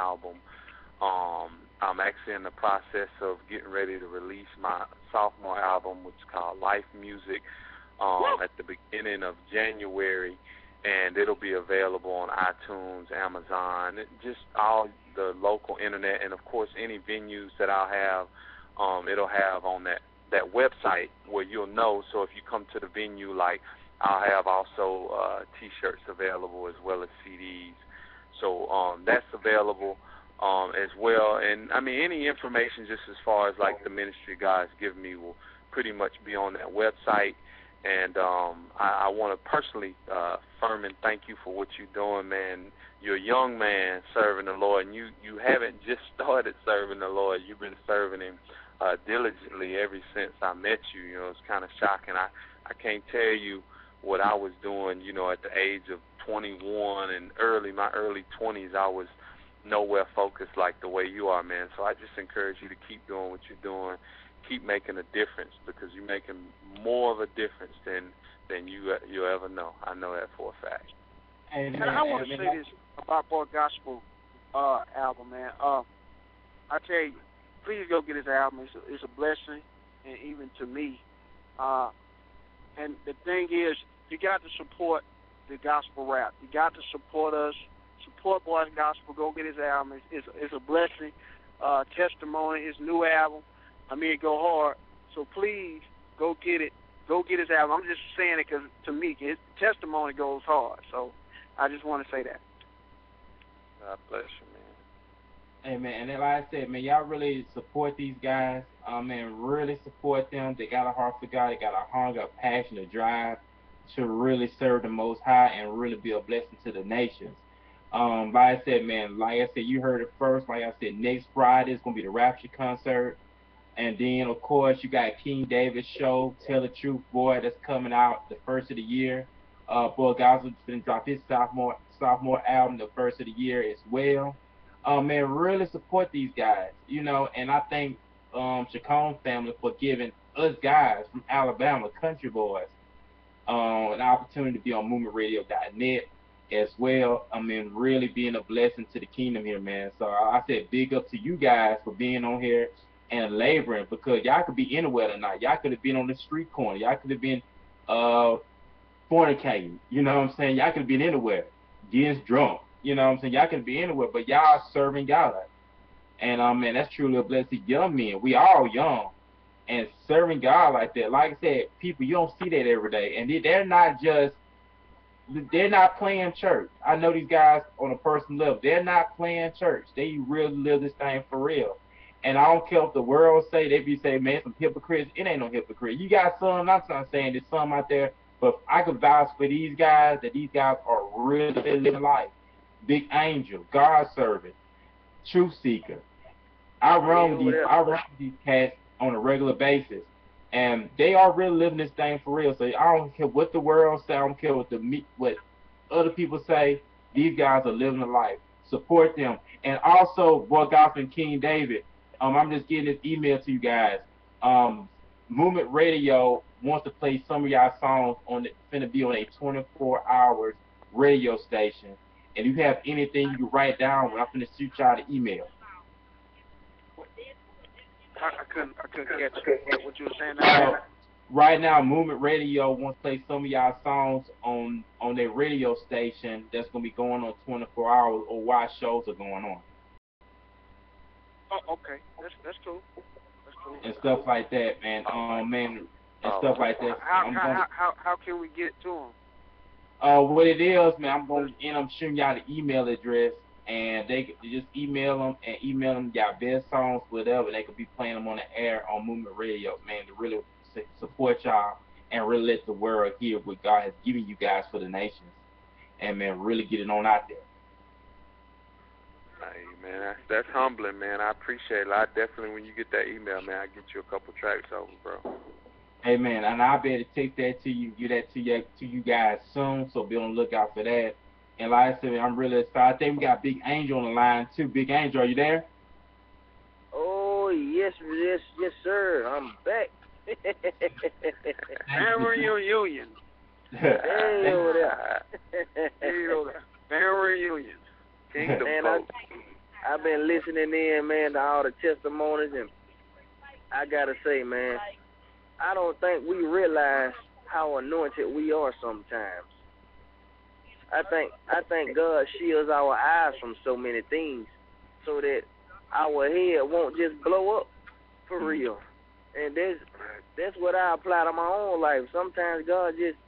album. Um, I'm actually in the process of getting ready to release my sophomore album, which is called Life Music, um, at the beginning of January, and it'll be available on iTunes, Amazon, just all the local internet, and of course any venues that I'll have. Um, it'll have on that that website where you'll know. So if you come to the venue, like I'll have also uh, T-shirts available as well as CDs. So um, that's available um, as well. And I mean, any information just as far as like the ministry guys give me will pretty much be on that website. And um, I, I want to personally, uh, Furman, thank you for what you're doing, man. You're a young man serving the Lord, and you you haven't just started serving the Lord. You've been serving Him uh, diligently ever since I met you. You know, it's kind of shocking. I I can't tell you what I was doing. You know, at the age of 21 and early my early 20s, I was nowhere focused like the way you are, man. So I just encourage you to keep doing what you're doing, keep making a difference because you're making more of a difference than than you you'll ever know. I know that for a fact. And, and I want to say this about Boy Gospel uh, album, man. Uh, I tell you, please go get his album. It's a, it's a blessing, and even to me. Uh, and the thing is, you got to support the gospel rap. You got to support us. Support Boys Gospel. Go get his album. It's, it's, it's a blessing. Uh, testimony. His new album. I mean, go hard. So please go get it. Go get his album. I'm just saying it because to me, his testimony goes hard. So I just want to say that. God bless you, man. Hey man, and like I said, man, y'all really support these guys. Um, man, really support them. They got a heart for God. They got a hunger, a passion, a drive to really serve the Most High and really be a blessing to the nations. Um, like I said, man, like I said, you heard it first. Like I said, next Friday is gonna be the Rapture concert, and then of course you got King David show, Tell the Truth, boy, that's coming out the first of the year. Uh, boy, Gospel's gonna drop his sophomore sophomore album the first of the year as well. Um, man, really support these guys, you know, and I thank um Chacon family for giving us guys from Alabama, country boys, um, an opportunity to be on movementradio.net as well. I mean, really being a blessing to the kingdom here, man. So I said big up to you guys for being on here and laboring because y'all could be anywhere tonight. Y'all could have been on the street corner. Y'all could have been uh fornicating. You know what I'm saying? Y'all could have been anywhere. Getting drunk. You know what I'm saying? Y'all could be anywhere, but y'all serving God. And um man, that's truly a blessing. Young men, we all young and serving God like that. Like I said, people you don't see that every day, and they're not just they're not playing church. I know these guys on a personal level. They're not playing church. They really live this thing for real. And I don't care what the world say. They be saying, man, some hypocrites. It ain't no hypocrite. You got some. I'm not saying there's some out there, but I could vouch for these guys that these guys are really living life. Big angel, God servant, truth seeker. I run with these. I run with these cats on a regular basis. And they are really living this thing for real. So I don't care what the world say. I don't care what the what other people say. These guys are living a life. Support them. And also, Boy Gospel and King David. Um, I'm just getting this email to you guys. Um, Movement Radio wants to play some of y'all songs on. It's gonna be on a 24 hours radio station. And if you have anything, you can write down. when I'm gonna shoot y'all the email. I, I couldn't I couldn't catch what you were saying. Now. right now, Movement Radio wants to play some of y'all songs on on their radio station that's gonna be going on 24 hours or while shows are going on. Oh, okay, that's that's cool. That's cool. And stuff like that, man. Um, man, and stuff like that. How how, gonna, how how can we get to them? Uh, what it is, man, I'm going to end up shooting y'all the email address and they could just email them and email them y'all best songs, whatever. They could be playing them on the air on Movement Radio, man, to really support y'all and really let the world hear what God has given you guys for the nations, and man, really get it on out there. Hey man, that's, that's humbling, man. I appreciate it. I definitely, when you get that email, man, I get you a couple tracks over, bro. Hey man, and I'll be able to take that to you, get that to you to you guys soon. So be on the lookout for that. And like I said, I'm really excited. I think we got Big Angel on the line too. Big Angel, are you there? Oh yes, yes, yes, sir. I'm back. Family reunion. hey over there. hey over there. Family reunion. Kingdom Man, I, I've been listening in, man, to all the testimonies, and I gotta say, man, I don't think we realize how anointed we are sometimes. I think I think God shields our eyes from so many things, so that our head won't just blow up for mm-hmm. real. And that's that's what I apply to my own life. Sometimes God just